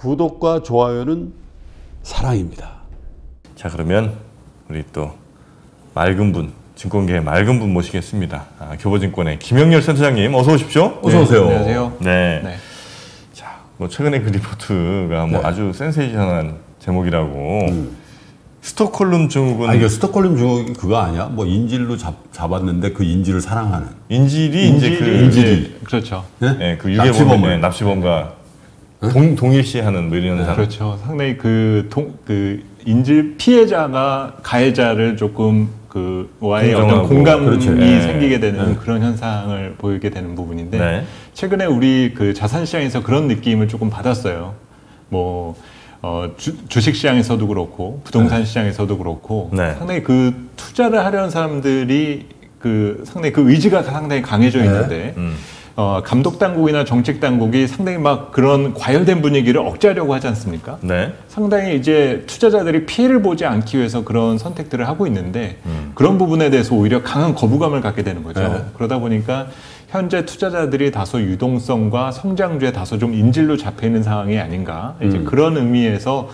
구독과 좋아요는 사랑입니다. 자 그러면 우리 또 맑은 분 증권계의 맑은 분 모시겠습니다. 아, 교보증권의 김영렬 센터장님 어서 오십시오. 어서 오세요. 안녕하세요. 네. 네. 자, 뭐 최근에 그 리포트가 뭐 네. 아주 센세이션한 제목이라고 스톡홀름 증후군 아 이게 스톡홀름 증후군 그거 아니야? 뭐 인질로 잡, 잡았는데 그 인질을 사랑하는. 인질이 이제 그 인질이. 그렇죠. 네? 예, 그 납치범을. 유괴범의 납치범과 동, 동일시 하는 뭐 이런 현상. 그렇죠. 상당히 그, 동, 그 인질 피해자가 가해자를 조금 그 와의 어떤. 공감이 그렇죠. 네. 생기게 되는 그런 현상을 보이게 되는 부분인데 네. 최근에 우리 그 자산 시장에서 그런 느낌을 조금 받았어요. 뭐 어, 주, 주식 시장에서도 그렇고 부동산 시장에서도 그렇고 네. 상당히 그 투자를 하려는 사람들이 그 상당히 그 의지가 상당히 강해져 있는데 음. 어, 감독 당국이나 정책 당국이 상당히 막 그런 과열된 분위기를 억제하려고 하지 않습니까? 네. 상당히 이제 투자자들이 피해를 보지 않기 위해서 그런 선택들을 하고 있는데 그런 부분에 대해서 오히려 강한 거부감을 갖게 되는 거죠. 네. 그러다 보니까 현재 투자자들이 다소 유동성과 성장주에 다소 좀 인질로 잡혀 있는 상황이 아닌가 이제 그런 의미에서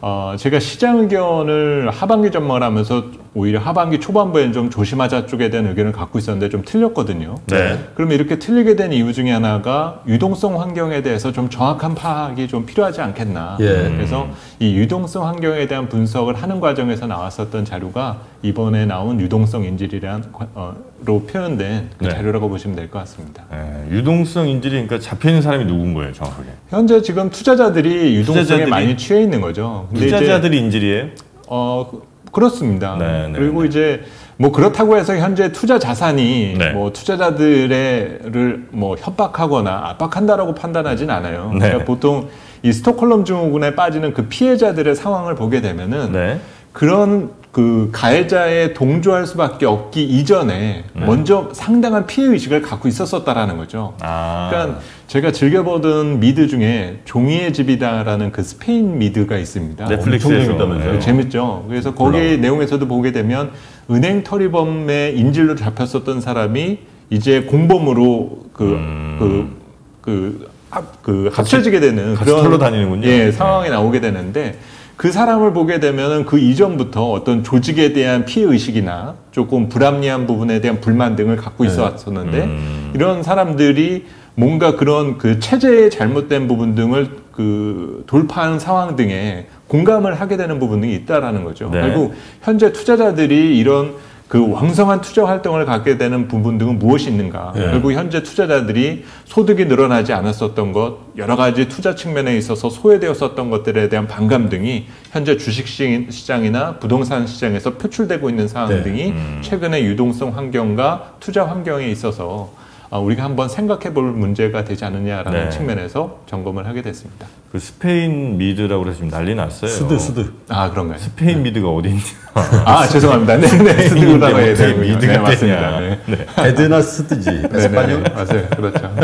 어, 제가 시장 의견을 하반기 전망을 하면서 오히려 하반기 초반부에는 좀 조심하자 쪽에 대한 의견을 갖고 있었는데 좀 틀렸거든요. 네. 그러면 이렇게 틀리게 된 이유 중에 하나가 유동성 환경에 대해서 좀 정확한 파악이 좀 필요하지 않겠나. 예. 그래서 이 유동성 환경에 대한 분석을 하는 과정에서 나왔었던 자료가 이번에 나온 유동성 인질이란 어, 로 표현된 그 네. 자료라고 보시면 될 것 같습니다. 예, 유동성 인질이 그러니까 잡혀 있는 사람이 누군 거예요, 정확하게? 현재 지금 투자자들이 유동성에 투자자들이- 많이 취해 있는 거죠. 투자자들이 인질이에요? 어 그- 그렇습니다. 네, 네, 그리고 네. 이제 뭐 그렇다고 해서 현재 투자 자산이 네. 뭐 투자자들을 뭐 협박하거나 압박한다라고 판단하진 않아요. 네. 그러니까 보통 이 스톡홀름 증후군에 빠지는 그 피해자들의 상황을 보게 되면은 네. 그런 그 가해자에 동조할 수밖에 없기 이전에 네. 먼저 상당한 피해 의식을 갖고 있었었다라는 거죠. 아. 그러니까 제가 즐겨 보던 미드 중에 종이의 집이다라는 그 스페인 미드가 있습니다. 넷플릭스에서. 네, 재밌죠. 그래서 거기 내용에서도 보게 되면 은행 털이범의 인질로 잡혔었던 사람이 이제 공범으로 그, 음. 그, 그, 합, 그 합쳐지게 되는 같이 털러 다니는군요. 예, 네. 상황이 나오게 되는데 그 사람을 보게 되면은 그 이전부터 어떤 조직에 대한 피해 의식이나 조금 불합리한 부분에 대한 불만 등을 갖고 있어 왔었는데 음. 이런 사람들이 뭔가 그런 그 체제의 잘못된 부분 등을 그 돌파하는 상황 등에 공감을 하게 되는 부분 등이 있다라는 거죠. 네. 결국 현재 투자자들이 이런 그 왕성한 투자 활동을 갖게 되는 부분 등은 무엇이 있는가? 네. 결국 현재 투자자들이 소득이 늘어나지 않았었던 것, 여러 가지 투자 측면에 있어서 소외되었었던 것들에 대한 반감 등이 현재 주식 시- 시장이나 부동산 시장에서 표출되고 있는 상황 네. 등이 최근의 유동성 환경과 투자 환경에 있어서 아, 우리가 한번 생각해 볼 문제가 되지 않느냐라는 네. 측면에서 점검을 하게 됐습니다. 그 스페인 미드라고 해서 지금 난리 났어요. 스드 스드. 아, 그런가요? 스페인 미드가 어디 있냐? 아, 죄송합니다. 네, 네. 스드라고 해야 되는군요. 미드가 네, 맞습니다. 되냐. 네. 에드나 스드지. 네, 네, Español. 네. 맞아요. 그렇죠.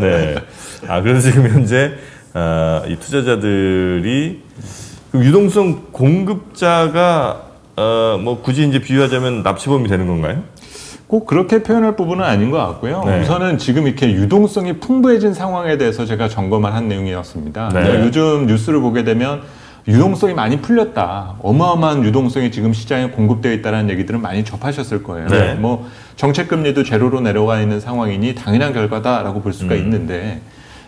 네. 아, 그래서 지금 현재, 아, 이 투자자들이 그 유동성 공급자가, 어, 뭐 굳이 이제 비유하자면 납치범이 되는 건가요? 꼭 그렇게 표현할 부분은 아닌 것 같고요. 네. 우선은 지금 이렇게 유동성이 풍부해진 상황에 대해서 제가 점검을 한 내용이었습니다. 네. 그러니까 요즘 뉴스를 보게 되면 유동성이 많이 풀렸다. 어마어마한 유동성이 지금 시장에 공급되어 있다는 얘기들은 많이 접하셨을 거예요. 네. 뭐 정책 금리도 제로로 내려가 있는 상황이니 당연한 결과다라고 볼 음. 수가 있는데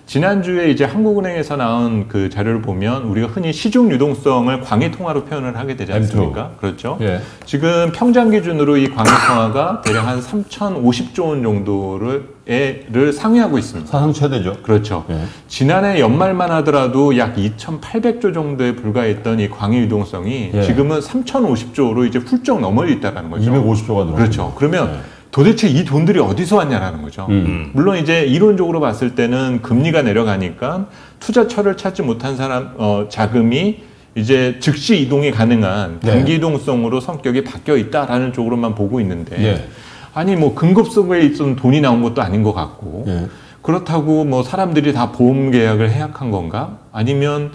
지난주에 이제 한국은행에서 나온 그 자료를 보면 우리가 흔히 시중 유동성을 광의 통화로 표현을 하게 되지 않습니까? 그렇죠. 예. 지금 평장 기준으로 이 광의 통화가 대략 한 3,050조 원 정도를 를 상회하고 있습니다. 사상 최대죠. 그렇죠. 예. 지난해 연말만 하더라도 약 2,800조 정도에 불과했던 이 광의 유동성이 예. 지금은 3,050조로 이제 훌쩍 넘어 있다는 거죠. 250조가 늘어. 그렇죠. 그러면 네. 도대체 이 돈들이 어디서 왔냐라는 거죠. 음. 물론 이제 이론적으로 봤을 때는 금리가 내려가니까 투자처를 찾지 못한 사람 어, 자금이 이제 즉시 이동이 가능한 네. 단기 이동성으로 성격이 바뀌어 있다라는 쪽으로만 보고 있는데 예. 아니 뭐 금급 속에 있던 돈이 나온 것도 아닌 것 같고 예. 그렇다고 뭐 사람들이 다 보험 계약을 해약한 건가? 아니면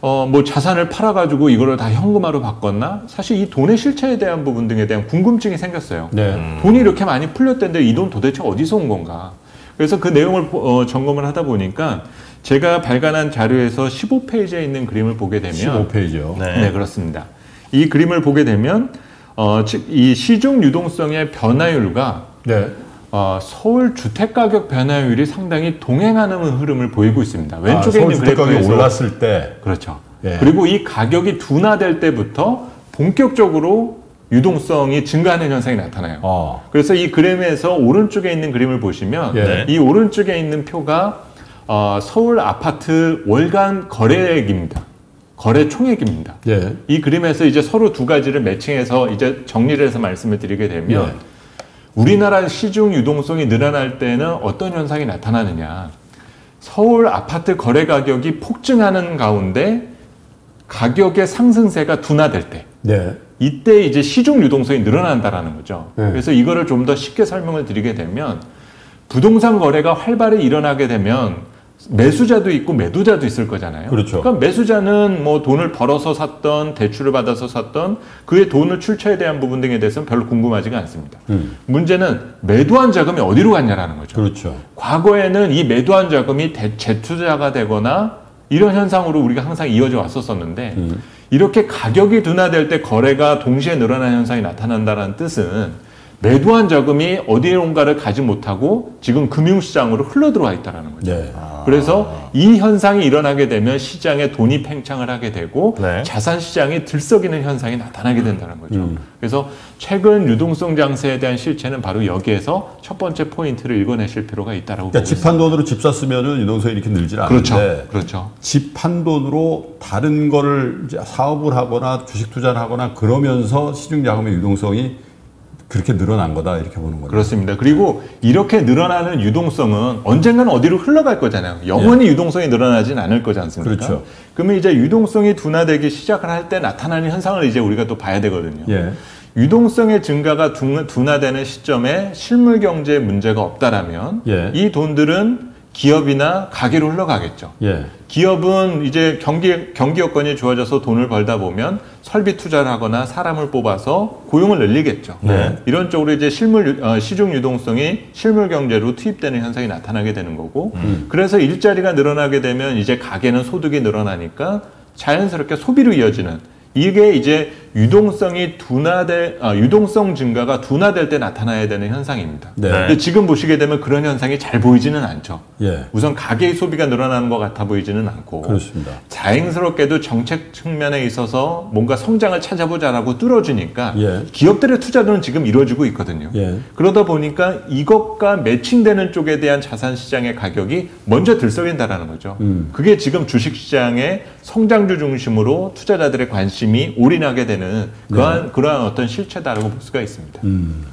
어 뭐 자산을 팔아 가지고 이거를 다 현금화로 바꿨나? 사실 이 돈의 실체에 대한 부분 등에 대한 궁금증이 생겼어요. 네. 돈이 이렇게 많이 풀렸던데 이 돈 도대체 어디서 온 건가? 그래서 그 내용을 보- 어, 점검을 하다 보니까 제가 발간한 자료에서 15페이지에 있는 그림을 보게 되면 15페이지요. 네. 네, 그렇습니다. 이 그림을 보게 되면 어, 즉, 이 시중 유동성의 변화율과 네. 어, 서울 주택 가격 변화율이 상당히 동행하는 흐름을 보이고 있습니다. 왼쪽에 아, 서울 있는 주택 가격이 올랐을 때 그렇죠. 예. 그리고 이 가격이 둔화될 때부터 본격적으로 유동성이 증가하는 현상이 나타나요. 어. 그래서 이 그림에서 오른쪽에 있는 그림을 보시면 예. 이 오른쪽에 있는 표가 어, 서울 아파트 월간 거래액입니다. 거래 총액입니다. 예. 이 그림에서 이제 서로 두 가지를 매칭해서 이제 정리를 해서 말씀을 드리게 되면 예. 우리나라 시중 유동성이 늘어날 때는 어떤 현상이 나타나느냐. 서울 아파트 거래 가격이 폭증하는 가운데 가격의 상승세가 둔화될 때 네. 이때 이제 시중 유동성이 늘어난다라는 거죠. 네. 그래서 이거를 좀 더 쉽게 설명을 드리게 되면 부동산 거래가 활발히 일어나게 되면 매수자도 있고 매도자도 있을 거잖아요. 그렇죠. 그러니까 매수자는 뭐 돈을 벌어서 샀던 대출을 받아서 샀던 그의 돈을 출처에 대한 부분 등에 대해서는 별로 궁금하지가 않습니다. 음. 문제는 매도한 자금이 어디로 갔냐라는 거죠. 그렇죠. 과거에는 이 매도한 자금이 대- 재투자가 되거나 이런 현상으로 우리가 항상 이어져 왔었었는데 음. 이렇게 가격이 둔화될 때 거래가 동시에 늘어나는 현상이 나타난다는 뜻은 매도한 자금이 어디론가를 가지 못하고 지금 금융시장으로 흘러들어와 있다는 거죠. 네. 그래서 이 현상이 일어나게 되면 시장에 돈이 팽창을 하게 되고 네. 자산 시장이 들썩이는 현상이 나타나게 된다는 거죠. 음. 그래서 최근 유동성 장세에 대한 실체는 바로 여기에서 첫 번째 포인트를 읽어내실 필요가 있다라고 그러니까 보고 집한 돈으로 집 샀으면은 유동성이 이렇게 늘질 않는데 그렇죠. 그렇죠. 집 한 돈으로 다른 거를 사업을 하거나 주식 투자를 하거나 그러면서 시중 자금의 유동성이 그렇게 늘어난 거다 이렇게 보는 거죠. 그렇습니다. 그리고 이렇게 늘어나는 유동성은 언젠가는 어디로 흘러갈 거잖아요. 영원히 유동성이 늘어나진 않을 거지 않습니까? 예. 그렇죠. 그러면 이제 유동성이 둔화되기 시작을 할 때 나타나는 현상을 이제 우리가 또 봐야 되거든요. 예. 유동성의 증가가 둔- 둔화되는 시점에 실물 경제에 문제가 없다라면 예. 이 돈들은 기업이나 가게로 흘러가겠죠. 예. 기업은 이제 경기 경기 여건이 좋아져서 돈을 벌다 보면 설비 투자를 하거나 사람을 뽑아서 고용을 늘리겠죠. 네. 이런 쪽으로 이제 실물 유- 어, 시중 유동성이 실물 경제로 투입되는 현상이 나타나게 되는 거고, 그래서 일자리가 늘어나게 되면 이제 가게는 소득이 늘어나니까 자연스럽게 소비로 이어지는 이게 이제 유동성이 둔화될 아, 유동성 증가가 둔화될 때 나타나야 되는 현상입니다. 네. 근데 지금 보시게 되면 그런 현상이 잘 보이지는 않죠. 예. 우선 가계의 소비가 늘어나는 것 같아 보이지는 않고 그렇습니다. 자연스럽게도 정책 측면에 있어서 뭔가 성장을 찾아보자라고 뚫어주니까 예. 기업들의 투자는 지금 이루어지고 있거든요. 예. 그러다 보니까 이것과 매칭되는 쪽에 대한 자산 시장의 가격이 먼저 들썩인다라는 거죠. 음. 그게 지금 주식 시장의 성장주 중심으로 투자자들의 관심이 올인하게 되는 그러한 그러한 어떤 실체다라고 볼 수가 있습니다. 음.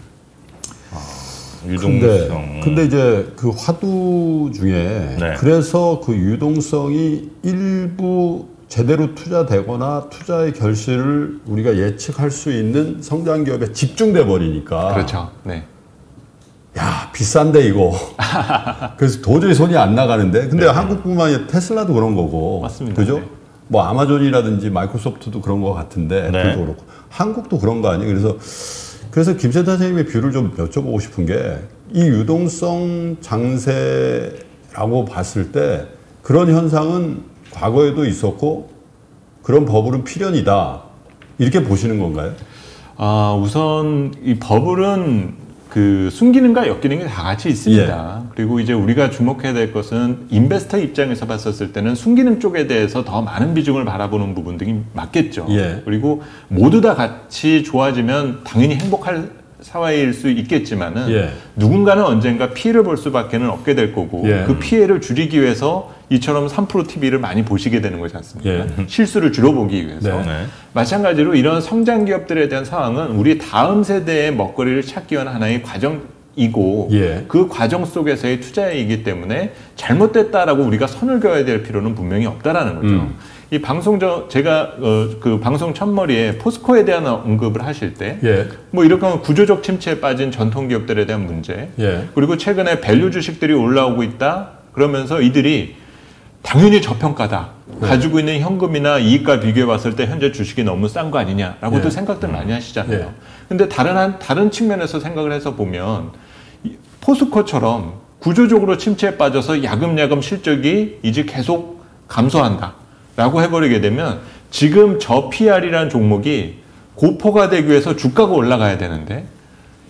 유동성. 근데, 근데 이제 그 화두 중에 네. 그래서 그 유동성이 일부 제대로 투자되거나 투자의 결실을 우리가 예측할 수 있는 성장 기업에 집중돼 버리니까 그렇죠. 네. 야 비싼데 이거 그래서 도저히 손이 안 나가는데 근데 한국뿐만 아니라 테슬라도 그런 거고 맞습니다. 그죠? 네. 뭐 아마존이라든지 마이크로소프트도 그런 거 같은데 네. 애플도 그렇고 한국도 그런 거 아니에요? 그래서 그래서 김센터 선생님의 view를 좀 여쭤보고 싶은 게 이 유동성 장세라고 봤을 때 그런 현상은 과거에도 있었고 그런 버블은 필연이다 이렇게 보시는 건가요? 아, 우선 이 버블은 그 순기능과 역기능이 다 같이 있습니다. 예. 그리고 이제 우리가 주목해야 될 것은 investor 입장에서 봤었을 때는 순기능 쪽에 대해서 더 많은 비중을 바라보는 부분들이 맞겠죠. 예. 그리고 모두 다 같이 좋아지면 당연히 행복할 사회일 수 있겠지만은 예. 누군가는 언젠가 피해를 볼 수밖에는 없게 될 거고 예. 그 피해를 줄이기 위해서 이처럼 3프로 TV를 많이 보시게 되는 거지 않습니까? 예. 실수를 줄여보기 위해서. 네. 네. 마찬가지로 이런 성장 기업들에 대한 상황은 우리 다음 세대의 먹거리를 찾기 위한 하나의 과정 이고 예. 그 과정 속에서의 투자이기 때문에 잘못됐다라고 우리가 선을 그어야 될 필요는 분명히 없다라는 거죠. 음. 이 방송 저 제가 어, 그 방송 첫머리에 포스코에 대한 언급을 하실 때 예. 뭐 이렇게 하면 구조적 침체에 빠진 전통 기업들에 대한 문제 예. 그리고 최근에 value 주식들이 올라오고 있다 그러면서 이들이 당연히 저평가다 가지고 있는 현금이나 이익과 비교해 봤을 때 현재 주식이 너무 싼 거 아니냐라고도 예. 생각들 많이 하시잖아요. 예. 근데 다른 한 다른 측면에서 생각을 해서 보면 이 포스코처럼 구조적으로 침체에 빠져서 야금야금 실적이 이제 계속 감소한다라고 해버리게 되면 지금 저 PER이라는 종목이 고PER가 되기 위해서 주가가 올라가야 되는데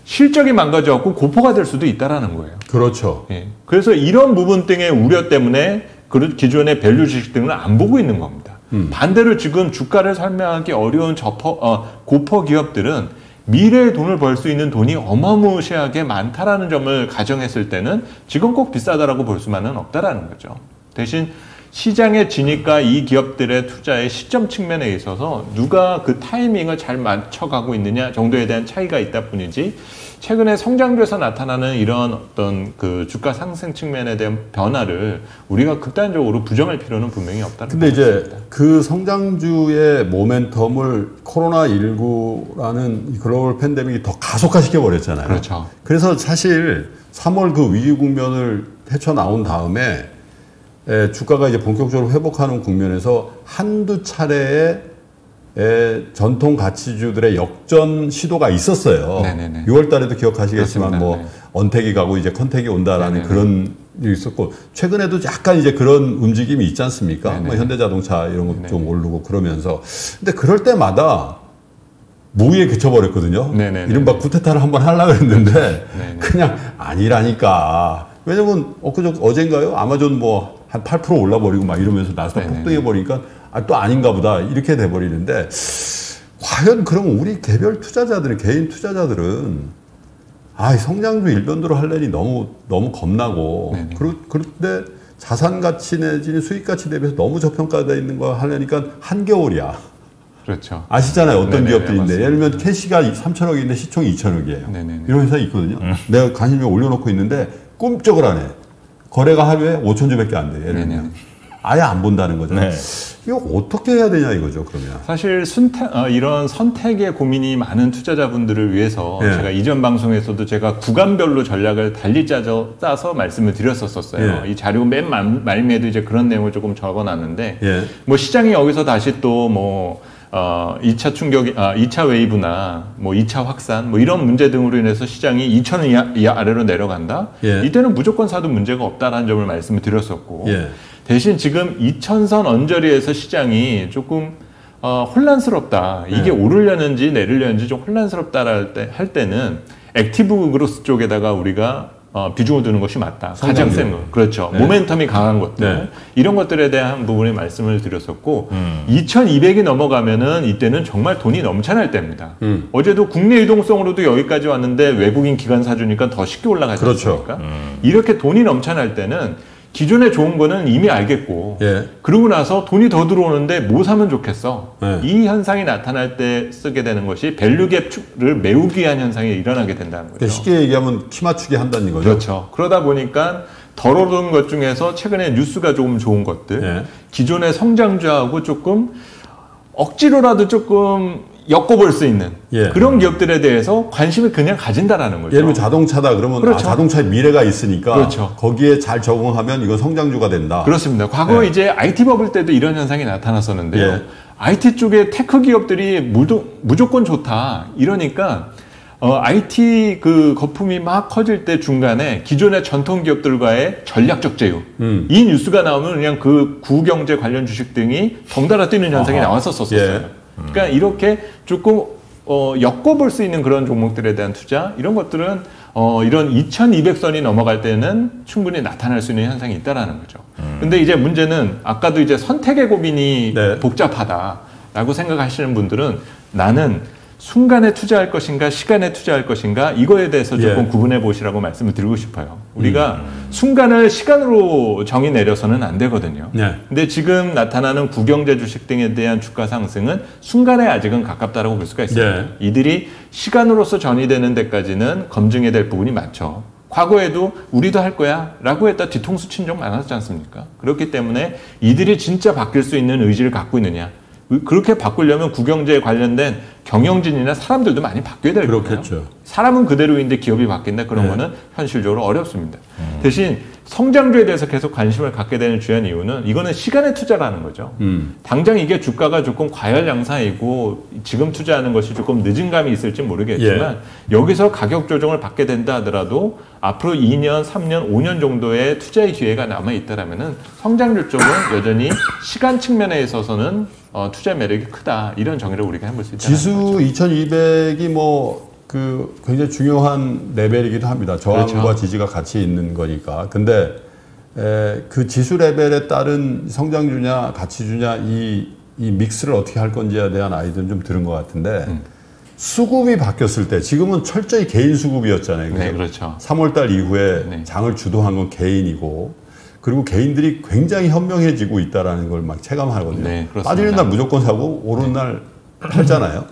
실적이 망가져갖고 고PER가 될 수도 있다라는 거예요. 그렇죠. 예. 그래서 이런 부분 등의 우려 때문에 그 기존의 value 주식 등을 안 보고 있는 겁니다. 반대로 지금 주가를 설명하기 어려운 저퍼, 어, 고퍼 기업들은 미래에 돈을 벌 수 있는 돈이 어마무시하게 많다라는 점을 가정했을 때는 지금 꼭 비싸다라고 볼 수만은 없다라는 거죠. 대신 시장의 진입과 이 기업들의 투자의 시점 측면에 있어서 누가 그 타이밍을 잘 맞춰가고 있느냐 정도에 대한 차이가 있다 뿐이지 최근에 성장주에서 나타나는 이런 어떤 그 주가 상승 측면에 대한 변화를 우리가 극단적으로 부정할 필요는 분명히 없다는 근데 이제 그 성장주의 모멘텀을 코로나19라는 글로벌 팬데믹이 더 가속화시켜 버렸잖아요. 그렇죠. 그래서 사실 3월 그 위기 국면을 헤쳐나온 다음에 에, 주가가 이제 본격적으로 회복하는 국면에서 한두 차례의 에, 전통 가치주들의 역전 시도가 있었어요. 네네네. 6월 달에도 기억하시겠지만 그렇습니다. 뭐 네. 언택이 가고 이제 컨택이 온다라는 네네네. 그런 일이 있었고 최근에도 약간 이제 그런 움직임이 있지 않습니까? 뭐 현대자동차 이런 것좀 오르고 그러면서 근데 그럴 때마다 무위에 그쳐버렸거든요. 이른바 쿠데타를 한번 하려고 했는데. 그냥 아니라니까. 왜냐면 엊그저 어젠가요? 아마존 뭐 한 8% 올라버리고 막 이러면서 나스닥. 폭등해버리니까 아, 또 아닌가 보다 이렇게 돼버리는데 과연 그럼 우리 개별 투자자들은 개인 투자자들은 아, 이 성장주 일변도로 하려니 너무 너무 겁나고 네네. 그러, 그런데 자산 가치 내지는 수익 가치 대비해서 너무 저평가되어 있는 거 하려니까 한겨울이야. 그렇죠. 아시잖아요. 어떤 네네네, 기업들인데. 맞습니다. 예를 들면 캐시가 3천억인데 시총이 2천억이에요. 네네네. 이런 회사 있거든요. 내가 관심을 올려놓고 있는데 꿈쩍을 안 해. 거래가 하루에 5천 주밖에 안 돼. 예를 들면. 아예 안 본다는 거잖아요. 네. 이거 어떻게 해야 되냐 이거죠, 그러면. 사실 순택, 어, 이런 선택에 고민이 많은 투자자분들을 위해서 예. 제가 이전 방송에서도 제가 구간별로 전략을 달리 짜서, 짜서 말씀을 드렸었어요. 예. 이 자료 맨 말- 말미에도 이제 그런 내용을 조금 적어놨는데 예. 뭐 시장이 여기서 다시 또뭐 어, 2차 충격이, 아, 2차 wave나 뭐 2차 확산 뭐 이런 문제 등으로 인해서 시장이 2천 원 이하, 이하 아래로 내려간다? 예. 이때는 무조건 사도 문제가 없다라는 점을 말씀을 드렸었고 예. 대신 지금 2천선 언저리에서 시장이 조금 어, 혼란스럽다. 이게 네. 오르려는지 내리려는지 좀 혼란스럽다 할, 때, 할 때는 active growth 쪽에다가 우리가 어, 비중을 두는 것이 맞다. 가장. 센 것. 그렇죠. 네. 모멘텀이 강한 것들. 네. 이런 것들에 대한 부분에 말씀을 드렸었고 음. 2200이 넘어가면은 이때는 정말 돈이 넘쳐날 때입니다. 음. 어제도 국내 유동성으로도 여기까지 왔는데 외국인 기관 사 주니까 더 쉽게 올라가지 그렇죠. 않습니까? 이렇게 돈이 넘쳐날 때는 기존에 좋은 거는 이미 알겠고 예. 그러고 나서 돈이 더 들어오는데 뭐 사면 좋겠어. 네. 이 현상이 나타날 때 쓰게 되는 것이 밸류갭을 메우기 위한 현상이 일어나게 된다는 거죠. 그러니까 쉽게 얘기하면 키 맞추기 한다는 거죠. 그렇죠. 그러다 보니까 덜 오른 것 중에서 최근에 뉴스가 조금 좋은 것들, 예. 기존의 성장주하고 조금 억지로라도 조금 엮어볼 수 있는 예. 그런 기업들에 대해서 관심을 그냥 가진다라는 거죠. 예를 들면 자동차다 그러면 그렇죠. 아, 자동차에 미래가 있으니까 그렇죠. 거기에 잘 적응하면 이건 성장주가 된다. 그렇습니다. 과거 네. 이제 IT 버블 때도 이런 현상이 나타났었는데요. 예. IT 쪽에 tech 기업들이 무조, 무조건 좋다. 이러니까 어, IT 그 거품이 막 커질 때 중간에 기존의 전통 기업들과의 전략적 제휴. 음. 이 뉴스가 나오면 그냥 그 구경제 관련 주식 등이 덩달아 뛰는 현상이 아하. 나왔었었어요. 예. 그러니까 이렇게 조금 어, 엮어볼 수 있는 그런 종목들에 대한 투자 이런 것들은 어, 이런 2200선이 넘어갈 때는 충분히 나타날 수 있는 현상이 있다라는 거죠. 근데 이제 문제는 아까도 이제 선택의 고민이 네. 복잡하다라고 생각하시는 분들은 나는 순간에 투자할 것인가 시간에 투자할 것인가 이거에 대해서 조금 예. 구분해 보시라고 말씀을 드리고 싶어요. 우리가 순간을 시간으로 정의 내려서는 안 되거든요. 네. 근데 지금 나타나는 국영제 주식 등에 대한 주가 상승은 순간에 아직은 가깝다라고 볼 수가 있습니다. 네. 이들이 시간으로서 전이되는 데까지는 검증해야 될 부분이 많죠. 과거에도 우리도 할 거야 라고 했다 뒤통수 친 적 많았지 않습니까? 그렇기 때문에 이들이 진짜 바뀔 수 있는 의지를 갖고 있느냐. 그렇게 바꾸려면 국영제에 관련된 경영진이나 사람들도 많이 바뀌어야 될 거예요. 그렇겠죠. 사람은 그대로인데 기업이 바뀐다 그런 네. 거는 현실적으로 어렵습니다. 대신 성장주에 대해서 계속 관심을 갖게 되는 주요한 이유는 이거는 시간의 투자라는 거죠. 음. 당장 이게 주가가 조금 과열 양상이고 지금 투자하는 것이 조금 늦은 감이 있을지 모르겠지만 예. 여기서 가격 조정을 받게 된다 하더라도 앞으로 2년, 3년, 5년 정도의 투자의 기회가 남아 있다라면은 성장률 쪽은 여전히 시간 측면에 있어서는 어, 투자 매력이 크다 이런 정의를 우리가 해볼 수 있다. 지수 2200이 뭐 그 굉장히 중요한 레벨이기도 합니다. 저항과 그렇죠. 지지가 같이 있는 거니까. 근데 에, 그 지수 레벨에 따른 성장주냐 가치주냐 이, 이 믹스를 어떻게 할 건지에 대한 아이디어는 좀 들은 것 같은데 음. 수급이 바뀌었을 때 지금은 철저히 개인 수급이었잖아요. 네? 그렇죠. 3월달 이후에 네. 장을 주도한 건 개인이고 그리고 개인들이 굉장히 현명해지고 있다라는 걸 막 체감하거든요. 네, 그렇습니다. 빠지는 날 무조건 사고 오르는 날 팔잖아요.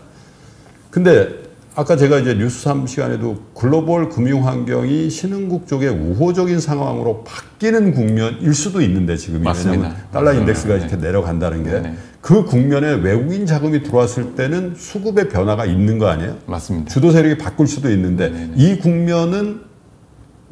근데 아까 제가 이제 뉴스 3 시간에도 글로벌 금융 환경이 신흥국 쪽에 우호적인 상황으로 바뀌는 국면일 수도 있는데 지금 맞습니다. 달러 인덱스가 네. 이렇게 내려간다는 게 네. 그 국면에 외국인 자금이 들어왔을 때는 수급의 변화가 있는 거 아니에요? 맞습니다. 주도 세력이 바꿀 수도 있는데 네네네. 이 국면은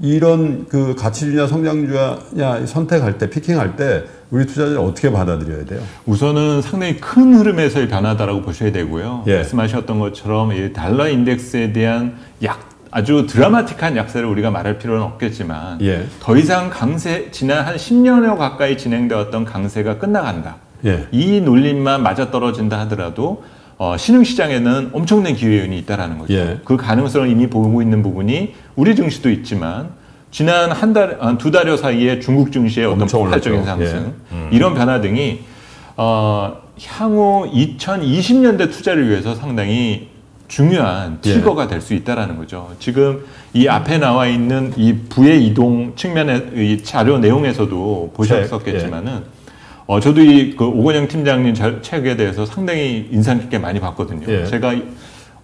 이런 그 가치주냐 성장주냐 선택할 때 피킹할 때 우리 투자자들 어떻게 받아들여야 돼요? 우선은 상당히 큰 흐름에서의 변화다라고 보셔야 되고요. 예. 말씀하셨던 것처럼 이 달러 인덱스에 대한 약 아주 드라마틱한 약세를 우리가 말할 필요는 없겠지만 예. 더 이상 강세 지난 한 10년여 가까이 진행되었던 강세가 끝나간다. 예. 이 논리만 맞아 떨어진다 하더라도 어, 신흥시장에는 엄청난 기회연이 있다라는 거죠. 예. 그 가능성을 이미 보고 있는 부분이 우리 증시도 있지만 지난 한 달, 한 두 달여 사이에 중국 증시의 어떤 폭발적인 올랐죠. 상승, 이런 변화 등이 어, 향후 2020년대 투자를 위해서 상당히 중요한 예. 트리거가 될수 있다라는 거죠. 지금 이 앞에 나와 있는 이 부의 이동 측면의 이 자료 내용에서도 보셨었겠지만은 어, 저도 이 그 오건영 팀장님 자- 책에 대해서 상당히 인상 깊게 많이 봤거든요. 예. 제가 이-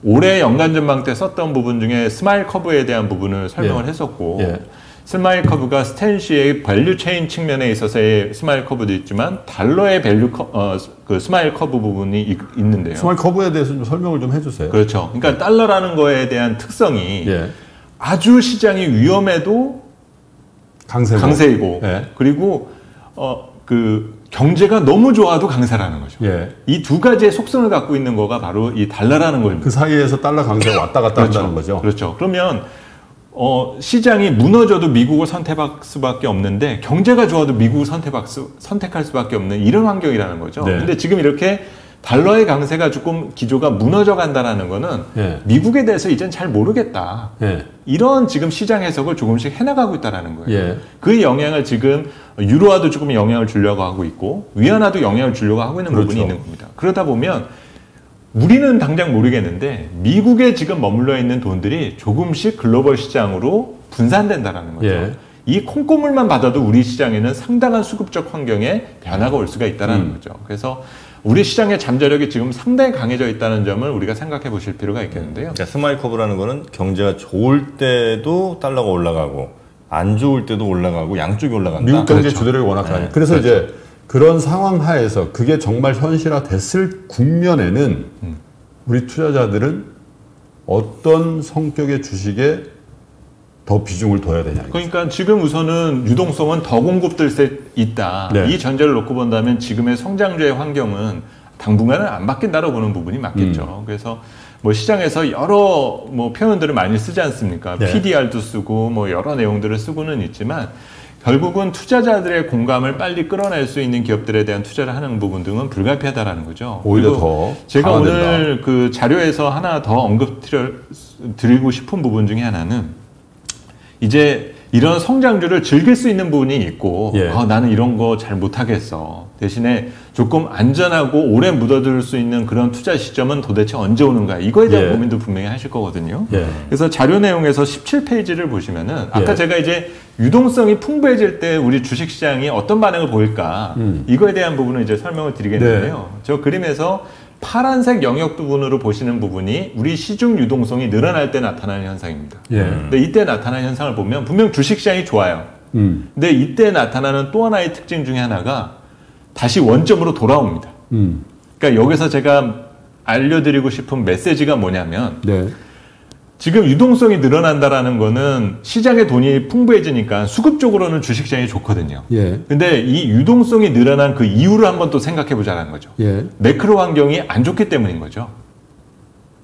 올해 연간 전망 때 썼던 부분 중에 smile curve에 대한 부분을 설명을 예. 했었고 예. smile curve가 스탠 시의 value chain 측면에 있어서의 smile curve도 있지만 달러의 value 커, 어, 그 smile curve 부분이 있, 있는데요. smile curve에 대해서 좀 설명을 좀 해주세요. 그렇죠. 그러니까 달러라는 거에 대한 특성이 예. 아주 시장이 위험해도 강세고. 강세이고 예. 그리고 어 그 경제가 너무 좋아도 강세라는 거죠. 예. 이 두 가지의 속성을 갖고 있는 거가 바로 이 달러라는 겁니다. 그 사이에서 달러 강세가 왔다 갔다 한다는 거죠. 그렇죠. 그러면 어, 시장이 무너져도 미국을 선택할 수밖에 없는데 경제가 좋아도 미국을 선택할, 수, 선택할 수밖에 없는 이런 환경이라는 거죠. 네. 근데 지금 이렇게 달러의 강세가 조금 기조가 무너져 간다라는 거는 예. 미국에 대해서 이젠 잘 모르겠다. 예. 이런 지금 시장 해석을 조금씩 해나가고 있다라는 거예요. 예. 그 영향을 지금 유로화도 조금 영향을 주려고 하고 있고 위안화도 영향을 주려고 하고 있는 그렇죠. 부분이 있는 겁니다. 그러다 보면 우리는 당장 모르겠는데 미국에 지금 머물러 있는 돈들이 조금씩 글로벌 시장으로 분산된다라는 거죠. 예. 이 콩고물만 받아도 우리 시장에는 상당한 수급적 환경에 변화가 올 수가 있다라는 음. 거죠. 그래서 우리 시장의 잠재력이 지금 상당히 강해져 있다는 점을 우리가 생각해 보실 필요가 있겠는데요. 그러니까 smile curve라는 거는 경제가 좋을 때도 달러가 올라가고 안 좋을 때도 올라가고 양쪽이 올라간다. 미국 경제 그렇죠. 주도력이 워낙 강해. 네, 그래서 이제 그런 상황 하에서 그게 정말 현실화 됐을 국면에는 음. 우리 투자자들은 어떤 성격의 주식에 더 비중을 둬야 되냐. 그러니까 지금 우선은 유동성은 더 공급될 수 있다. 네. 이 전제를 놓고 본다면 지금의 성장주의 환경은 당분간은 안 바뀐다고 보는 부분이 맞겠죠. 음. 그래서 뭐 시장에서 여러 뭐 표현들을 많이 쓰지 않습니까? 네. PDR도 쓰고 뭐 여러 내용들을 쓰고는 있지만 결국은 투자자들의 공감을 빨리 끌어낼 수 있는 기업들에 대한 투자를 하는 부분 등은 불가피하다라는 거죠. 오히려 더 제가. 오늘 그 자료에서 하나 더 언급드리고 싶은 부분 중에 하나는 이제 이런 성장주를 즐길 수 있는 부분이 있고 예. 아, 나는 이런 거 잘 못하겠어 대신에 조금 안전하고 오래 묻어둘 수 있는 그런 투자 시점은 도대체 언제 오는가 이거에 대한 예. 고민도 분명히 하실 거거든요 예. 그래서 자료 내용에서 17페이지를 보시면은 아까 예. 제가 이제 유동성이 풍부해질 때 우리 주식시장이 어떤 반응을 보일까 음. 이거에 대한 부분을 이제 설명을 드리겠는데요 저 그림에서 파란색 영역 부분으로 보시는 부분이 우리 시중 유동성이 늘어날 때 나타나는 현상입니다 예. 근데 이때 나타나는 현상을 보면 분명 주식 시장이 좋아요. 음. 근데 이때 나타나는 또 하나의 특징 중에 하나가 다시 원점으로 돌아옵니다. 음. 그러니까 여기서 제가 알려드리고 싶은 메시지가 뭐냐면 네. 지금 유동성이 늘어난다라는 거는 시장에 돈이 풍부해지니까 수급적으로는 주식시장이 좋거든요. 예. 근데 이 유동성이 늘어난 그 이유를 한번 또 생각해 보자는 거죠. 예. 매크로 환경이 안 좋기 때문인 거죠.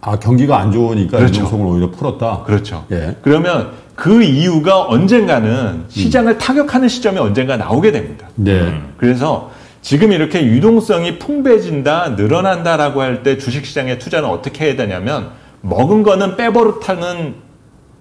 아 경기가 안 좋으니까 그렇죠. 유동성을 오히려 풀었다. 그렇죠. 예. 그러면 그 이유가 언젠가는 시장을 타격하는 시점이 언젠가 나오게 됩니다. 네. 그래서 지금 이렇게 유동성이 풍부해진다, 늘어난다라고 할 때 주식시장에 투자는 어떻게 해야 되냐면 먹은 거는 빼버릇하는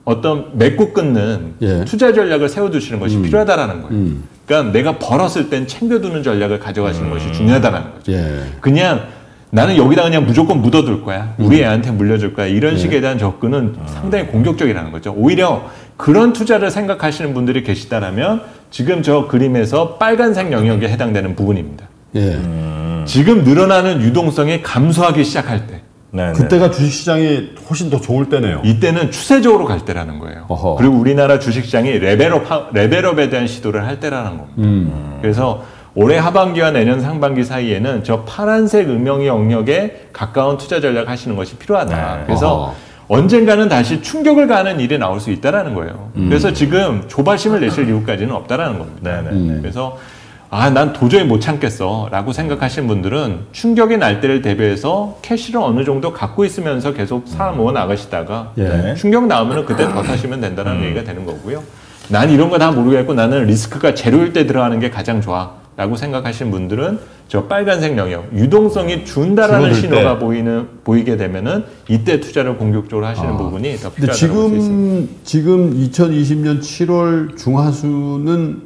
어떤 맺고 끊는 예. 투자 전략을 세워두시는 것이 필요하다라는 거예요. 음. 그러니까 내가 벌었을 땐 챙겨두는 전략을 가져가시는 것이 중요하다라는 거죠. 예. 그냥 나는 여기다 그냥 무조건 묻어둘 거야. 우리 애한테 물려줄 거야. 이런 식에 대한 접근은 상당히 공격적이라는 거죠. 오히려 그런 투자를 생각하시는 분들이 계시다라면 지금 저 그림에서 빨간색 영역에 해당되는 부분입니다. 예. 지금 늘어나는 유동성이 감소하기 시작할 때 네, 네. 그때가 주식시장이 훨씬 더 좋을 때네요. 이때는 추세적으로 갈 때라는 거예요. 어허. 그리고 우리나라 주식시장이 레벨업, 하- 레벨업에 대한 시도를 할 때라는 겁니다. 음. 그래서 올해 하반기와 내년 상반기 사이에는 저 파란색 음영의 영역에 가까운 투자 전략 하시는 것이 필요하다. 네. 그래서 어허. 언젠가는 다시 충격을 가하는 일이 나올 수 있다라는 거예요. 음. 그래서 지금 조바심을 내실 이유까지는 없다라는 겁니다. 음. 그래서 아, 난 도저히 못 참겠어. 라고 생각하시는 분들은 충격의 날때를 대비해서 캐시를 어느 정도 갖고 있으면서 계속 사 모아 나가시다가 예. 네. 충격 나오면 그때 더 사시면 된다는 얘기가 되는 거고요. 난 이런 거 다 모르겠고 나는 리스크가 제로일 때 들어가는 게 가장 좋아. 라고 생각하시는 분들은 저 빨간색 영역, 유동성이 준다라는 신호가 때. 보이는, 보이게 되면은 이때 투자를 공격적으로 하시는 아. 부분이 더 필요하다고 볼수 있습니다. 지금 지금 2020년 7월 중하수는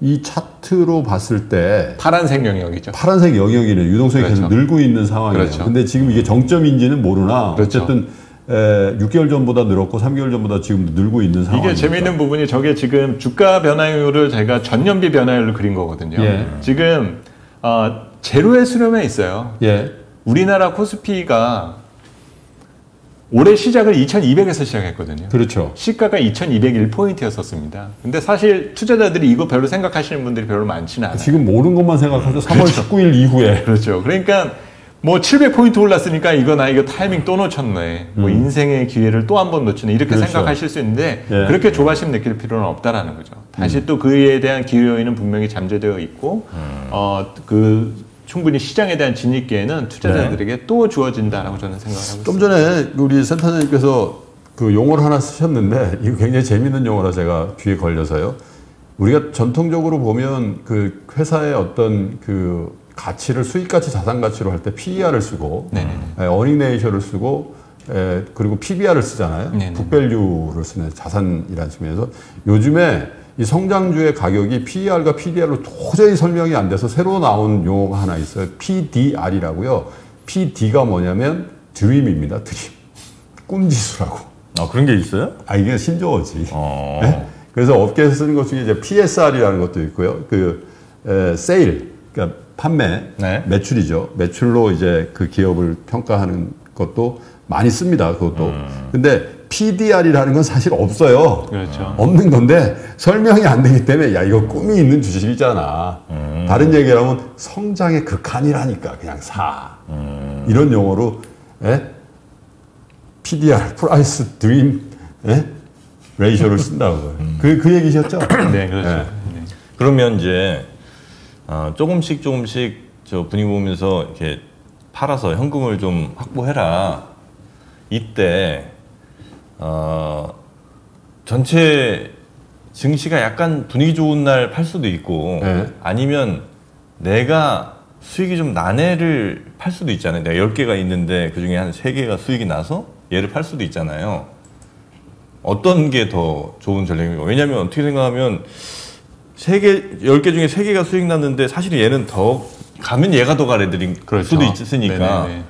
이 차트로 봤을 때 파란색 영역이죠. 파란색 영역이네 유동성이 계속 그렇죠. 늘고 있는 상황이에요. 그렇죠. 근데 지금 이게 정점인지는 모르나 그렇죠. 어쨌든 에, 6개월 전보다 늘었고 3개월 전보다 지금 늘고 있는 상황이니까. 이게 재미있는 부분이 저게 지금 주가 변화율을 제가 전년비 변화율로 그린 거거든요. 예. 지금 어, 제로에 수렴해 있어요. 예. 우리나라 코스피가 올해 시작을 2,200에서 시작했거든요. 그렇죠. 시가가 2,201포인트였었습니다. 근데 사실 투자자들이 이거 별로 생각하시는 분들이 별로 많지는 않아요. 지금 모르는 것만 생각하죠. 3월 19일 이후에. 그렇죠. 그러니까 뭐 700포인트 올랐으니까 이거 나 이거 타이밍 또 놓쳤네. 뭐 인생의 기회를 또 한 번 놓치네. 이렇게 음. 그렇죠. 생각하실 수 있는데 예. 그렇게 조바심 느낄 필요는 없다라는 거죠. 다시 음. 또 그에 대한 기회 요인은 분명히 잠재되어 있고 음. 어그 충분히 시장에 대한 진입기에는 투자자들에게 또 주어진다라고 저는 생각을 하고 네. 좀 있습니다. 전에 우리 센터장님께서 그 용어를 하나 쓰셨는데 이거 굉장히 재밌는 용어라 제가 귀에 걸려서요. 우리가 전통적으로 보면 그 회사의 어떤 그 가치를 수익 가치 자산 가치로 할 때 PER을 쓰고 네네네. 어닝 레이셔를 쓰고 에, 그리고 PBR을 쓰잖아요. 북밸류를 쓰는 자산이라는 측면에서 요즘에 이 성장주의 가격이 PER과 PDR로 도저히 설명이 안 돼서 새로 나온 용어가 하나 있어요. PDR이라고요. PD가 뭐냐면 드림입니다. 드림. 꿈지수라고. 아, 그런 게 있어요? 아 이게 신조어지. 어. 네? 그래서 업계에서 쓰는 것 중에 이제 PSR이라는 것도 있고요. 그 에, 세일, 그러니까 판매, 네. 매출이죠. 매출로 이제 그 기업을 평가하는 것도 많이 씁니다. 그것도. 근데 PDR이라는 건 사실 없어요. 그렇죠. 없는 건데 설명이 안 되기 때문에 야 이거 꿈이 있는 주식이잖아. 다른 얘기를 하면 성장의 극한이라니까 그냥 사. 이런 용어로 예? PDR price dream 예? ratio를 쓴다고요. 그, 그 얘기셨죠? 네, 그렇죠. 예. 네. 그러면 이제 어, 조금씩 조금씩 저 분위기 보면서 이렇게 팔아서 현금을 좀 확보해라. 이때 어, 전체 증시가 약간 분위기 좋은 날 팔 수도 있고 네. 아니면 내가 수익이 좀난 애를 팔 수도 있잖아요. 내가 10개가 있는데 그중에 한 3개가 수익이 나서 얘를 팔 수도 있잖아요. 어떤 게 더 좋은 전략인가? 왜냐면 어떻게 생각하면 세 개, 열개 중에 세 개가 수익 났는데 사실 얘는 더 가면 얘가 더갈 애들인 그렇죠. 수도 있으니까 네네네.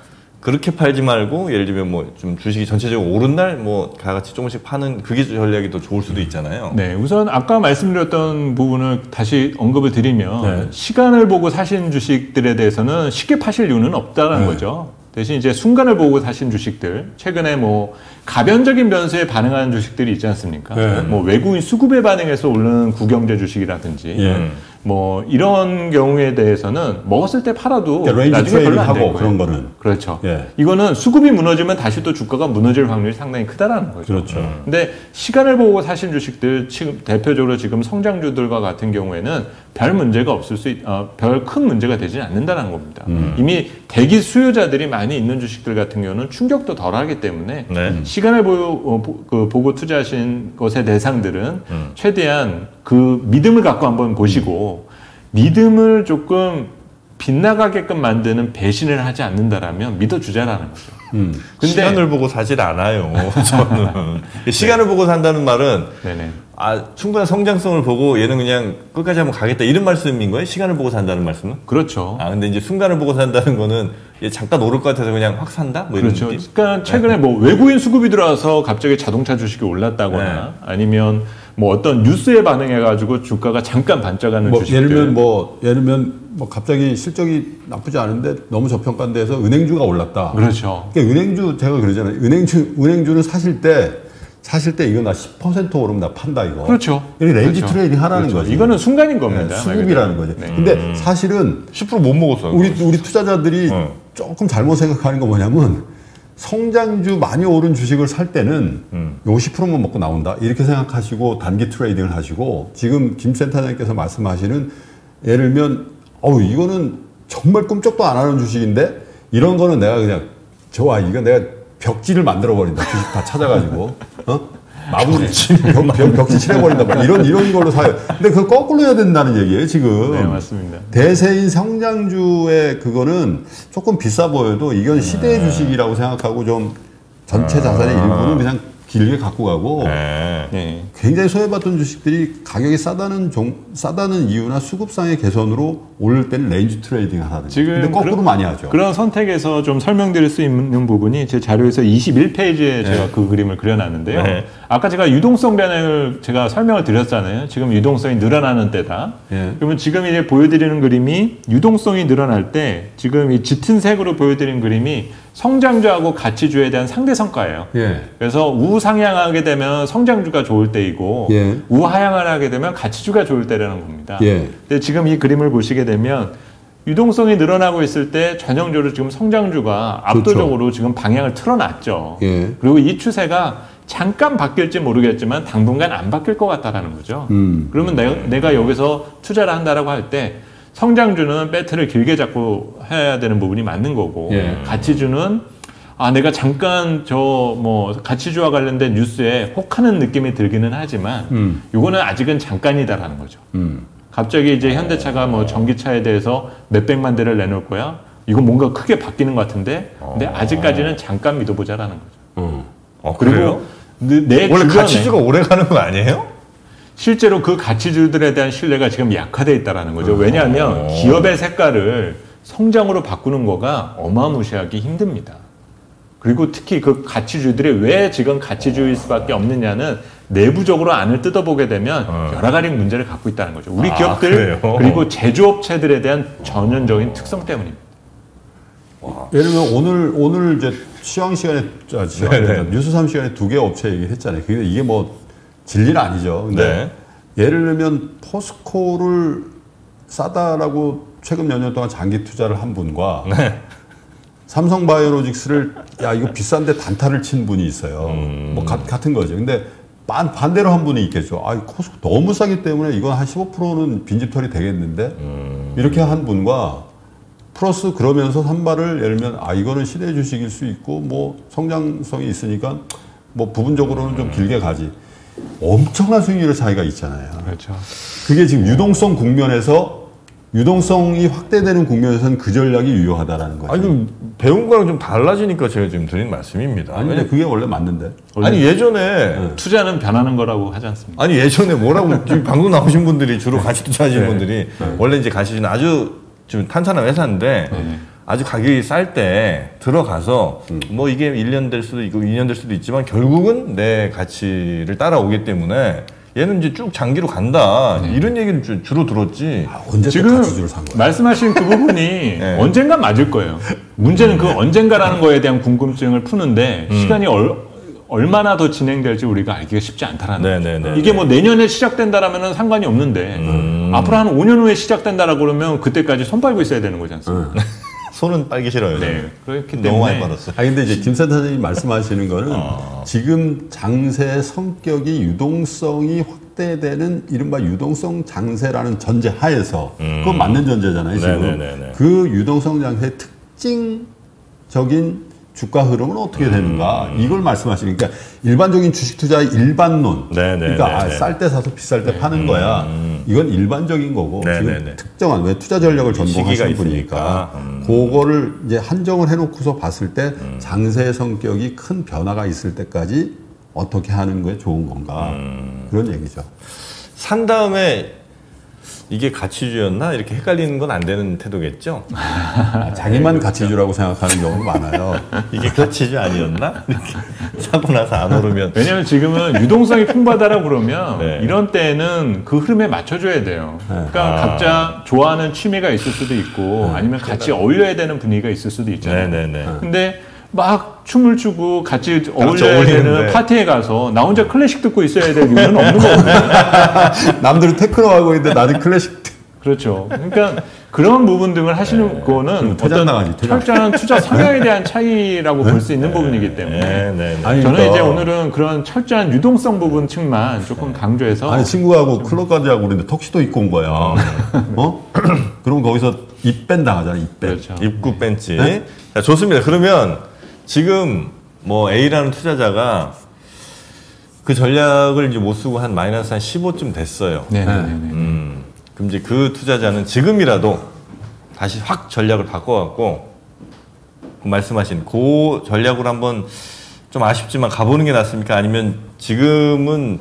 그렇게 팔지 말고 예를 들면 뭐 좀 주식이 전체적으로 오른 날 뭐 다 같이 조금씩 파는 그게 전략이 더 좋을 수도 있잖아요. 네, 우선 아까 말씀드렸던 부분을 다시 언급을 드리면 네. 시간을 보고 사신 주식들에 대해서는 쉽게 파실 이유는 없다는 네. 거죠. 대신 이제 순간을 보고 사신 주식들, 최근에 뭐 가변적인 변수에 반응하는 주식들이 있지 않습니까? 네. 뭐 외국인 수급에 반응해서 오르는 구경제 주식이라든지, 예. 음. 뭐 이런 경우에 대해서는 먹었을 때 팔아도 그러니까 range 나중에 별로 trading하고 거예요. 그런 거는 그렇죠. 예. 이거는 수급이 무너지면 다시 또 주가가 무너질 확률이 상당히 크다라는 거죠. 그렇죠. 근데 시간을 보고 사신 주식들 지금 대표적으로 지금 성장주들과 같은 경우에는 별 문제가 없을 수, 어, 별큰 문제가 되지 않는다는 겁니다. 음. 이미 대기 수요자들이 많이 있는 주식들 같은 경우는 충격도 덜 하기 때문에 네. 시간을 보고, 어, 보, 그 보고 투자하신 것의 대상들은 음. 최대한 그 믿음을 갖고 한번 보시고 믿음을 조금 빗나가게끔 만드는 배신을 하지 않는다라면 믿어주자라는 거죠. 음. 근데- 시간을 보고 사질 않아요. 저는 시간을 보고 산다는 말은 네네. 아 충분한 성장성을 보고 얘는 그냥 끝까지 한번 가겠다 이런 말씀인 거예요? 시간을 보고 산다는 말씀은? 그렇죠. 아 근데 이제 순간을 보고 산다는 거는 얘 잠깐 오를 것 같아서 그냥 확 산다? 뭐 이런 그렇죠. 느낌? 그러니까 최근에 뭐 외국인 수급이 들어와서 갑자기 자동차 주식이 올랐다거나 네. 아니면 뭐 어떤 뉴스에 반응해가지고 주가가 잠깐 반짝하는 뭐 주식들. 예를 들면 뭐 예를 들면 뭐 갑자기 실적이 나쁘지 않은데 너무 저평가인 데서 은행주가 올랐다. 그렇죠. 그러니까 은행주 제가 그러잖아요. 은행주 은행주는 사실 때 사실 때 이거 나 10% 오르면 나 판다 이거. 그렇죠. 이게 range 그렇죠. trading 하라는 그렇죠. 거지. 이거는 순간인 겁니다. 네, 말 수급이라는 그대로. 거지. 네. 근데 사실은 10%못 먹었어요. 우리 우리 투자자들이 어. 조금 잘못 생각하는 건 뭐냐면 성장주 많이 오른 주식을 살 때는 음. 요 10%만 먹고 나온다. 이렇게 생각하시고 단기 trading을 하시고 지금 김 센터장님께서 말씀하시는 예를 들면 어우 이거는 정말 꿈쩍도 안 하는 주식인데 이런 거는 내가 그냥 좋아. 이거 내가 벽지를 만들어 버린다. 주식 다 찾아가지고. 어 마무리 벽, 벽, 벽지 칠해버린다 막 이런 이런 걸로 사요. 근데 그거 거꾸로 해야 된다는 얘기예요 지금. 네, 맞습니다. 대세인 성장주의 그거는 조금 비싸 보여도 이건 시대의 주식이라고 생각하고 좀 전체 자산의 일부는 그냥 길게 갖고 가고 네. 네. 굉장히 소외받던 주식들이 가격이 싸다는 종, 싸다는 이유나 수급상의 개선으로 오를 때는 range trading 하라는 지금 근데 거꾸로 그런- 많이 하죠. 그런 선택에서 좀 설명드릴 수 있는 부분이 제 자료에서 21페이지에 제가 그 그림을 그려놨는데요. 네. 아까 제가 유동성 변화를 제가 설명을 드렸잖아요. 지금 유동성이 늘어나는 때다. 예. 그러면 지금 이제 보여드리는 그림이 유동성이 늘어날 때 지금 이 짙은 색으로 보여드린 그림이 성장주하고 가치주에 대한 상대 성과예요. 예. 그래서 우상향하게 되면 성장주가 좋을 때이고 예. 우하향을 하게 되면 가치주가 좋을 때라는 겁니다. 예. 근데 지금 이 그림을 보시게 되면 유동성이 늘어나고 있을 때 전형적으로 지금 성장주가 압도적으로 지금 방향을 틀어놨죠. 예. 그리고 이 추세가 잠깐 바뀔지 모르겠지만 당분간 안 바뀔 것 같다라는 거죠. 음. 그러면 내가, 내가 여기서 투자를 한다라고 할 때 성장주는 배트를 길게 잡고 해야 되는 부분이 맞는 거고 예. 가치주는 아 내가 잠깐 저 뭐 가치주와 관련된 뉴스에 혹하는 느낌이 들기는 하지만 음. 이거는 아직은 잠깐이다라는 거죠. 음. 갑자기 이제 현대차가 뭐 전기차에 대해서 몇 백만 대를 내놓을 거야. 이거 뭔가 크게 바뀌는 것 같은데, 근데 아직까지는 잠깐 믿어보자라는 거죠. 어. 어, 그리고 그래요? 내, 내 원래 주변에 가치주가 오래 가는 거 아니에요? 실제로 그 가치주들에 대한 신뢰가 지금 약화돼 있다라는 거죠. 왜냐하면 기업의 색깔을 성장으로 바꾸는 거가 어마무시하기 힘듭니다. 그리고 특히 그 가치주들이 왜 지금 가치주일 수밖에 없느냐는 내부적으로 안을 뜯어보게 되면 어. 여러 가지 문제를 갖고 있다는 거죠. 우리 아, 기업들? 그리고 제조업체들에 대한 전형적인 특성 때문입니다. 예를 들면 오늘 오늘 이제 시황 시간에 아, 시황 네네. 뉴스 3 시간에 두 개 업체 얘기했잖아요. 근데 이게 뭐 진리는 아니죠. 근데 예를 들면 포스코를 싸다라고 최근 몇 년 동안 장기 투자를 한 분과 네. 삼성바이오로직스를 야 이거 비싼데 단타를 친 분이 있어요. 음. 뭐 가- 같은 거죠. 근데 반, 반대로 한 분이 있겠죠. 아, 코스코 너무 싸기 때문에 이건 한 15%는 빈집털이 되겠는데 음. 이렇게 한 분과 플러스 그러면서 산발을 예를 들면 아 이거는 시대 주식일 수 있고 뭐 성장성이 있으니까 뭐 부분적으로는 좀 길게 가지. 엄청난 수익률의 차이가 있잖아요. 그렇죠. 그게 지금 유동성 국면에서 유동성이 확대되는 국면에서는 그 전략이 유효하다라는 거죠. 아니, 그 배운 거랑 좀 달라지니까 제가 지금 드린 말씀입니다. 아니 근데 그게 원래 맞는데. 아니, 예전에 투자는 변하는 거라고 하지 않습니다. 아니 예전에 뭐라고 지금 방금 나오신 분들이 주로 가치 투자하시는 네. 분들이 원래 이제 가시는 아주 좀 탄탄한 회사인데 네. 아주 가격이 쌀 때 들어가서 뭐 이게 1년 될 수도 있고 2년 될 수도 있지만 결국은 내 가치를 따라오기 때문에 얘는 이제 쭉 장기로 간다 이런 얘기를 주, 주로 들었지 아, 언제 또 지금 가치주를 산 거야? 말씀하신 그 부분이 언젠가 맞을 거예요. 문제는 그 언젠가라는 거에 대한 궁금증을 푸는데 시간이 얼, 얼마나 더 진행될지 우리가 알기가 쉽지 않다라는 네, 거죠. 네, 네, 이게 뭐 내년에 시작된다라면 상관이 없는데 음. 앞으로 한 5년 후에 시작된다라고 그러면 그때까지 손 빨고 있어야 되는 거지 않습니까? 손은 빨기 싫어요. 네. 그렇기 너무 때문에 많이 받았어요. 아 근데 이제 김 센터장님 말씀하시는 거는 어. 지금 장세 성격이 유동성이 확대되는 이른바 유동성 장세라는 전제 하에서 그건 맞는 전제잖아요 지금 음. 네네네네. 그 유동성 장세의 특징적인 주가 흐름은 어떻게 되는가 음. 이걸 말씀하시는 그러니까 일반적인 주식 투자의 일반론 네네네네. 그러니까 아, 쌀 때 사서 비쌀 때 파는 거야 이건 일반적인 거고 네네네. 지금 특정한 왜 투자 전략을 전공하시는 있으니까. 분이니까 음. 그거를 이제 한정을 해놓고서 봤을 때 장세의 성격이 큰 변화가 있을 때까지 어떻게 하는 게 좋은 건가 음. 그런 얘기죠. 산 다음에 이게 가치주였나 이렇게 헷갈리는 건 안 되는 태도겠죠. 아, 자기만 가치주라고 생각하는 경우가 많아요. 이게 가치주 아니었나 이렇게 사고 나서 안 오르면 왜냐하면 지금은 유동성이 풍부하다라고 그러면 네. 이런 때는 그 흐름에 맞춰줘야 돼요. 그러니까 아. 각자 좋아하는 취미가 있을 수도 있고 아니면 같이 어울려야 되는 분위기가 있을 수도 있잖아요. 네네네. 근데 막 춤을 추고 같이 어울려야 어울리는데. 되는 파티에 가서 나 혼자 클래식 듣고 있어야 될 이유는 없는 거거든요. 남들은 테크노 하고 있는데 나는 클래식 그렇죠. 그러니까 그런 부분 등을 하시는 거는 퇴장 어떤 나가지. 철저한 투자 성향에 대한 차이라고 볼수 있는 부분이기 때문에 네네네. 아니, 저는 그러니까- 이제 오늘은 그런 철저한 유동성 부분 측만 조금 강조해서 아니 친구하고 클럽까지 하고 그러는데 턱시도 입고 온 거야. 어? 그럼 거기서 입밴 당하잖아 입밴. 그렇죠. 입구 벤치. 네? 자, 좋습니다. 그러면 지금 뭐 A라는 투자자가 그 전략을 이제 못 쓰고 한 마이너스 한 15쯤 됐어요. 네네네. 음, 그럼 이제 그 투자자는 지금이라도 다시 확 전략을 바꿔갖고 그 말씀하신 그 전략으로 한번 좀 아쉽지만 가보는 게 낫습니까? 아니면 지금은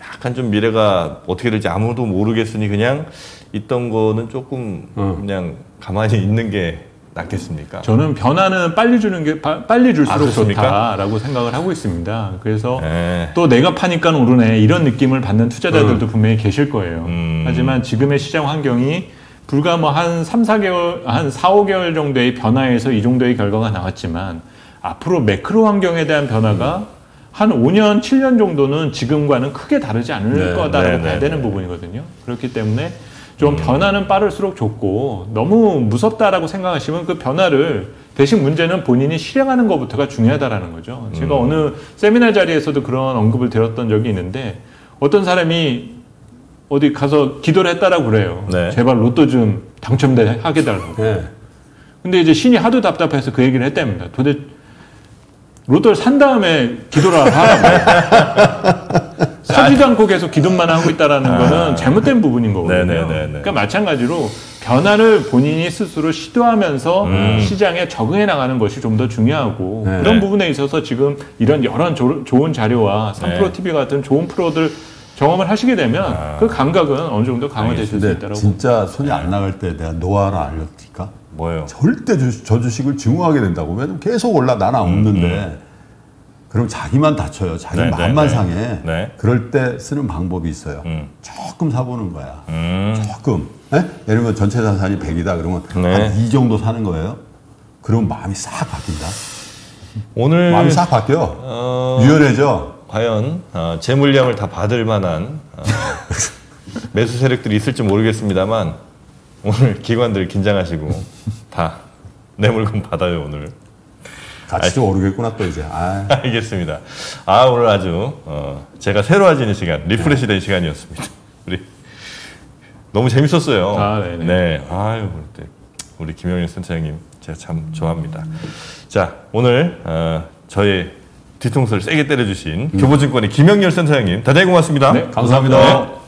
약간 좀 미래가 어떻게 될지 아무도 모르겠으니 그냥 있던 거는 조금 그냥 가만히 있는 게 낫겠습니까? 저는 변화는 빨리 주는 게 바- 빨리 아, 줄수록 그렇습니까? 좋다라고 생각을 하고 있습니다. 그래서 네. 또 내가 파니까 오르네 이런 느낌을 받는 투자자들도 분명히 계실 거예요. 음. 하지만 지금의 시장 환경이 불과 뭐 한 3, 4개월, 한 4, 5개월 정도의 변화에서 이 정도의 결과가 나왔지만 앞으로 매크로 환경에 대한 변화가 한 5년, 7년 정도는 지금과는 크게 다르지 않을 네, 거다라고 네, 봐야 네, 되는 부분이거든요. 그렇기 때문에 좀 변화는 빠를수록 좋고 너무 무섭다라고 생각하시면 그 변화를 대신 문제는 본인이 실행하는 것부터가 중요하다라는 거죠. 제가 어느 세미나 자리에서도 그런 언급을 드렸던 적이 있는데 어떤 사람이 어디 가서 기도를 했다라고 그래요. 네. 제발 로또 좀 당첨되게 하게 달라고. 네. 근데 이제 신이 하도 답답해서 그 얘기를 했답니다. 도대체 로또를 산 다음에 기도를 하라고. 사지도 않고 계속 기도만 하고 있다라는 거는 잘못된 부분인 거거든요. 아. 네네네네. 그러니까 마찬가지로 변화를 본인이 스스로 시도하면서 시장에 적응해 나가는 것이 좀 더 중요하고 네. 그런 네. 부분에 있어서 지금 이런 여러 조- 좋은 자료와 네. 삼프로 TV 같은 좋은 프로들 경험을 하시게 되면 그 감각은 어느 정도 강화되실 수 있다고 진짜 손이 안 나갈 때 내가 노하를 알려드릴까? 뭐예요? 절대 주, 저 주식을 증오하게 된다고. 왜냐면 계속 올라 나는 없는데. 그럼 자기만 다쳐요. 자기 네, 마음만 네, 네. 상해. 네. 그럴 때 쓰는 방법이 있어요. 음. 조금 사보는 거야. 음. 조금. 예? 예를 들면 전체 자산이 100이다 그러면 네. 한2 정도 사는 거예요. 그럼 마음이 싹 바뀐다. 오늘 마음이 싹 바뀌어. 네. 어, 유연해져. 과연 어, 제 물량을 다 받을 만한 어, 매수 세력들이 있을지 모르겠습니다만 오늘 기관들 긴장하시고 다 내 물건 받아요 오늘. 가치도 오르겠구나 또 이제. 아, 알겠습니다. 아 오늘 아주 어, 제가 새로워지는 시간, refresh 된 시간이었습니다. 우리 너무 재밌었어요. 아, 네네. 네, 아유 우리, 우리 김형렬 센터장님 제가 참 좋아합니다. 자 오늘 어, 저의 뒤통수를 세게 때려주신 교보증권의 김영렬 센터장님 대단히 고맙습니다. 네, 감사합니다. 네.